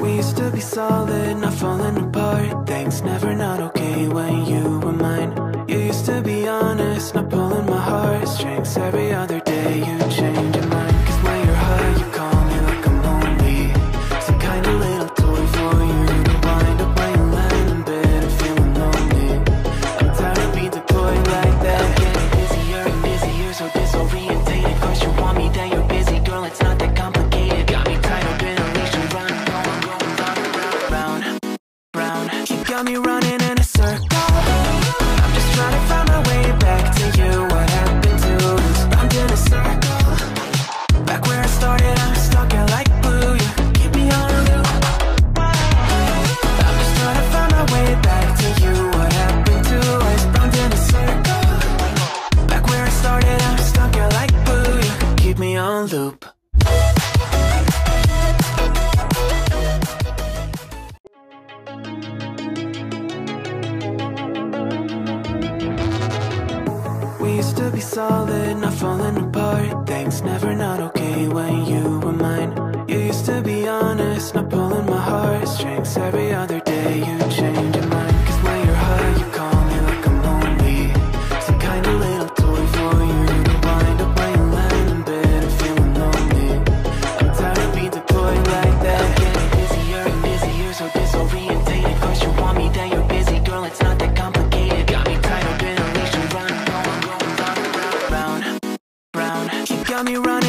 We used to be solid, not falling apart. Things never not okay me running in a circle. I'm just trying to find my way back to you. What happened to us? Round in a circle. Back where I started, I'm stuck in like glue. You keep me on loop. I'm just trying to find my way back to you. What happened to us? Round in a circle. Back where I started, I'm stuck in like glue. You keep me on loop. Used to be solid, not falling apart. Things never not okay got me running.